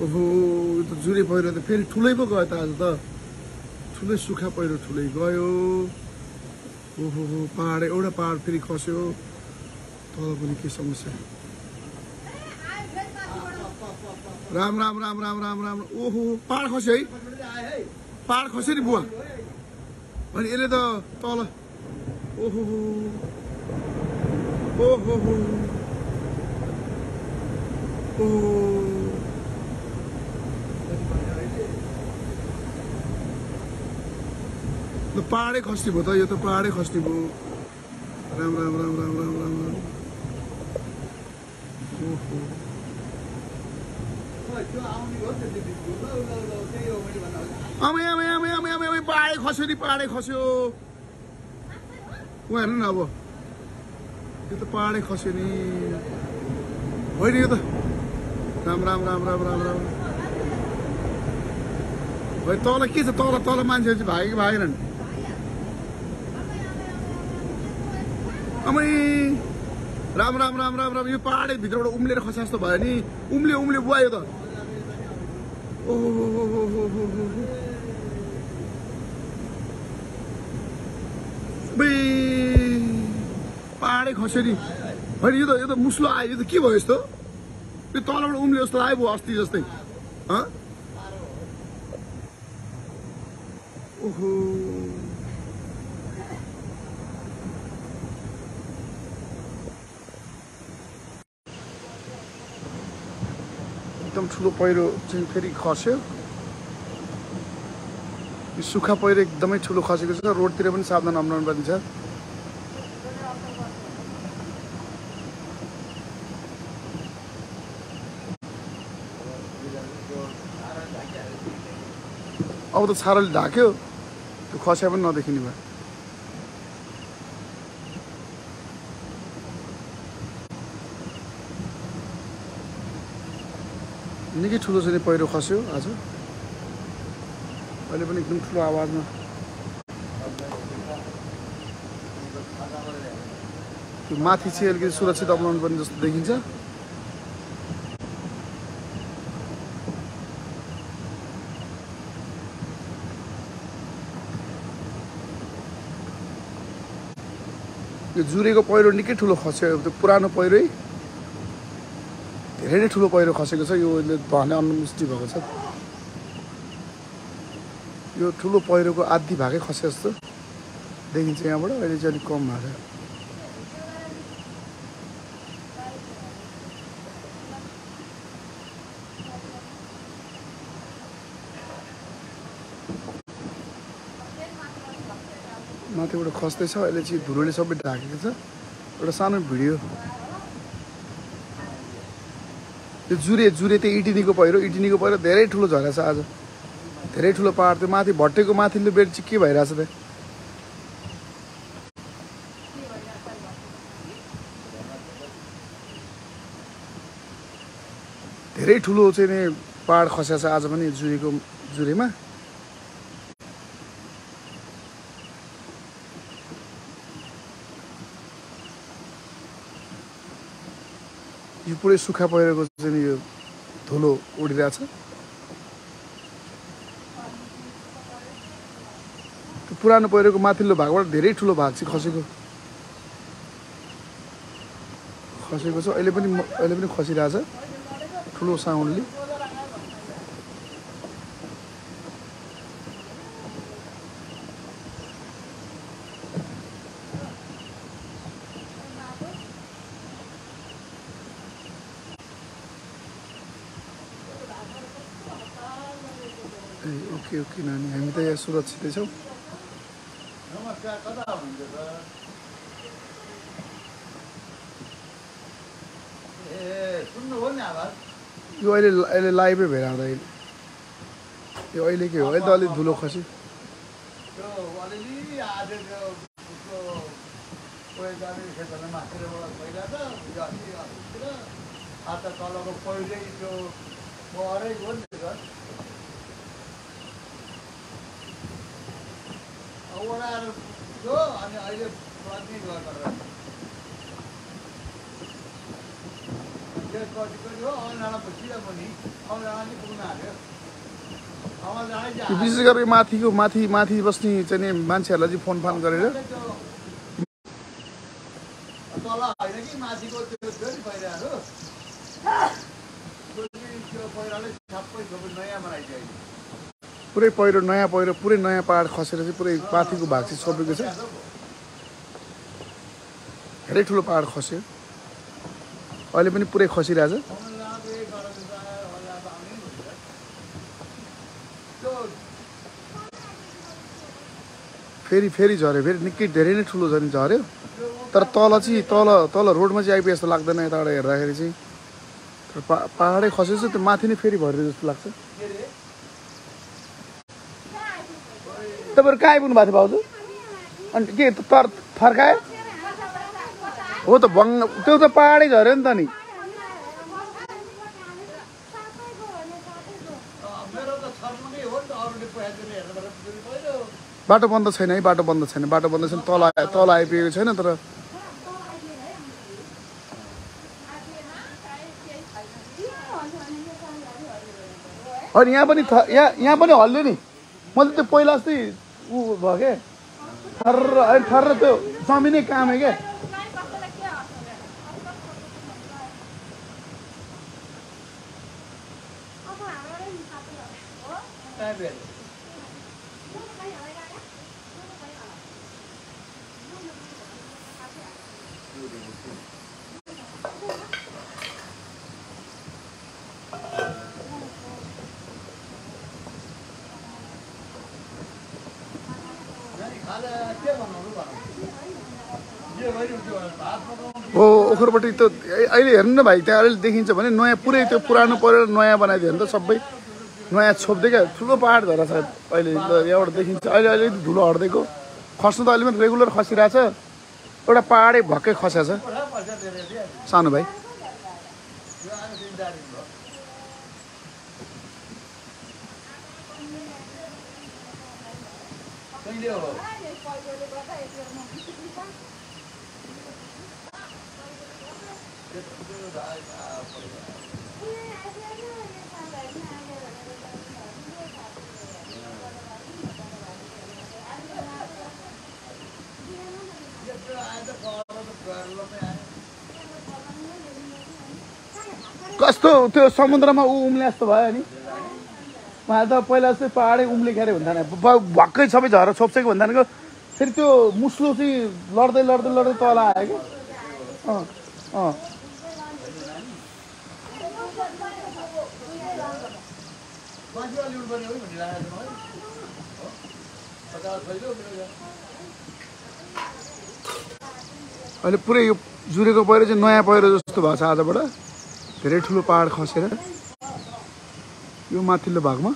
ओहो यो त जुरे पहिरो त फेरि ठुलै पो गयो त आज त। ठुलै सुक्खा पहिरो ठुलै गयो। ओहो हो पाहाड एउटा पाहाड फेरि खस्यो। तल पनि के समस्या। राम राम राम राम राम राम ओहो पाहाड खस्यो है। पाहाड खस्यो नि बुवा। अनि यसले त तल। ओहो ओहो। ओहो। ल पाहाडै खस्ने भयो त यो त पाहाडै खस्ने भयो। राम राम राम राम राम राम राम। आमै आमै आमै आमै आमै आमै पाहाडै खस्यो नि पाहाडै खस्यो। ऊ हेर्नु न अब। यो त पाहाडै खस्यो नि। होइन यो त। राम राम राम राम राम राम। तल के छ? तल तल मान्छेहरू चाहिँ भाग्यो कि भागेनन्। अमै राम राम राम राम राम यो पाहाडै भित्रबाट उम्लेर खसा जस्तो भयो नि। उम्ले उम्ले बुवा यो त। पाहाडै खस्यो नि। होइन यो त यो त मुस्लो आयो यो त के भयो यस्तो? यो तलबाट उम्ले जस्तो आयो भयो अस्ति जस्तै। ओहो। एकदम ठुलो पहिरो चाहिँ फेरि खस्यो यो सुक्खा पहिरो एकदमै ठुलो खसेको छ रोडतिर पनि सावधान अप्नाउनु पर्ने छ अब त छारोले ढाक्यो त्यो खस्या पनि नदेखिने भयो निकै ठुलो नि पहिरो खस्यो आज। अहिले पनि एकदम ठुलो आवाजमा। त्यो माथि चाहिँ अलिकति सुरक्षित अप्नाउनु पर्ने जस्तो देखिन्छ। यो जुरेको पहिरो निकै ठुलो खस्यो त्यो पुरानो पहिरै। धेरै ठुलो पहिरो खसेको छ यो अहिले धने अन्नमुष्टि भएको छ यो ठुलो पहिरोको आधी भागै खसे जस्तो देखिन्छ यहाँबाट अहिले चाहिँ अलिक कम भएको माथिबाट खस्दैछ अहिले चाहिँ धुलोले सबै ढाकेको छ एउटा सानो भिडियो त्यो जुरे जुरे त्यो इटिनीको पहिरो इटिनीको पहिरो धेरै ठुलो झरेको छ आज। धेरै ठुलो पाहाड त्यो माथि भट्टेको माथिल्लो बेड चाहिँ के भइरहेछ त? धेरै ठुलो चाहिँ नि पाहाड खसेको छ आज पनि जुरेको जुरेमा। यो पुरै सुक्खा पहिरोको चाहिँ यो धुलो उडिरहेछ पुरानो पहिरोको माथिल्लो भागबाट धेरै ठुलो भाग चाहिँ खसेको खसेको छ अहिले पनि अहिले पनि खसिरहेछ ठुलो साउन्डले ए ओके ओके नानी हामी त यहाँ सुरक्षितै छौँ नमस्कार ए सुन्नुभयो नि आवाज यो अहिले अहिले लाइभै भएर आउँदा अहिले यो अहिले के हो अहिले त अलिक धुलो खस्यो तलको पहिल्यै त्यो परै नि थियो अनि अहिले प्रति गरेर हो पनि पुग्न हाल्यो। विशेष गरेर माथिको माथि माथि बस्ने चाहिँ मान्छेहरूलाई चाहिँ फोन फान गरेर। तल होइन कि माथिको त्यो थियो नि पहिराहरू? त्यो चाहिँ त्यो पहिराले सबै सबै नयाँ बनाइदियो अहिले। पुरै पहिरो नयाँ पहिरो पुरै नयाँ पाहाड खसेर चाहिँ पुरै माथिको भाग चाहिँ छोपेको छ। धेरै ठुलो पाहाड खस्यो। अहिले पनि पुरै खसिरहेछ। फेरि फेरि झऱ्यो फेरि निकै धेरै नै ठुलो छ नि झऱ्यो। तर तल चाहिँ तल तल रोडमा चाहिँ आइपुगे जस्तो लाग्दैन यताबाट हेर्दाखेरि चाहिँ। तर पा पाहाडै खसेको त्यो माथि नै फेरि भरिदियो जस्तो लाग्छ के अरे तपाईँहरू कहाँ आइपुग्नु भएको थियो भाउजू अनि के तर फर्कायो? हो त भङ्ग त्यो त पाहाडै झऱ्यो नि त नि। बाटो बन्द छैन है बाटो बन्द छैन बाटो बन्द छैन तल तल आइपुगेको छैन तर। अनि यहाँ पनि यहाँ यहाँ पनि हल्यो नि। मैले त्यो पहिला जस्तै ऊ भयो क्या ठर्र अनि ठर्र त्यो जमिनै कामै क्या हो ओखरपट्टि त अहिले हेर्नु न भाइ त्यहाँ अहिले देखिन्छ भने नयाँ पुरै त्यो पुरानो परेर नयाँ बनाइदियो भने त सबै नयाँ छोप्दै क्या ठुलो पाहाड झरेको छ अहिले यहाँबाट देखिन्छ। अहिले अहिले धुलो हट्दैको। खस्नु त अहिले पनि रेगुलर खसिरहेछ। एउटा पाहाडै भक्कै खसेको छ सानो भाइ। कस्तो त्यो समुद्रमा ऊ उम्ले जस्तो भयो नि? उहाँ त पहिला जस्तै पाहाडै उम्ले खेरे भन्दा भक्कै सबै झरेर छोप्छ कि भन्दा फेरि त्यो मुस्लो चाहिँ लड्दै लड्दै लड्दै तल आयो कि? अँ अँ। अहिले पुरै यो जुरेको पहिरो चाहिँ नयाँ पहिरो जस्तो भएको छ आजबाट। धेरै ठुलो पाहाड खसेर। यो माथिल्लो भागमा?